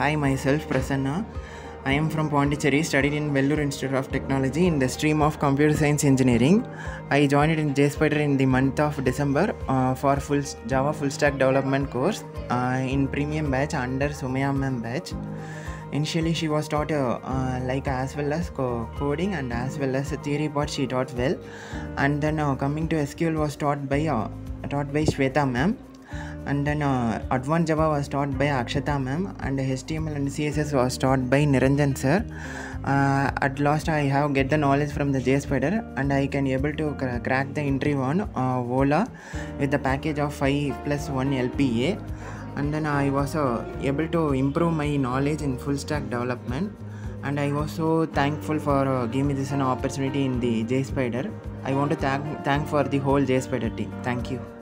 Hi, myself Prasanna. I am from Pondicherry, studied in Vellore Institute of Technology in the stream of Computer Science Engineering. I joined in JSpider in the month of December uh, for Java full stack development course uh, in premium batch under Sumaya ma'am batch. Initially, she was taught uh, like as well as co- coding and as well as theory part she taught well. And then coming to SQL was taught by taught by Shweta ma'am and then uh, advanced java was taught by akshata ma'am and html and css was taught by niranjan sir. Uh, at last i have get the knowledge from the jspider and i can able to cra- crack the interview on uh, with the package of 5 plus 1 lpa and then i was uh, able to improve my knowledge in full stack development. And i was so thankful for giving this an opportunity in the jspider i want to thank thank for the whole jspider team. Thank you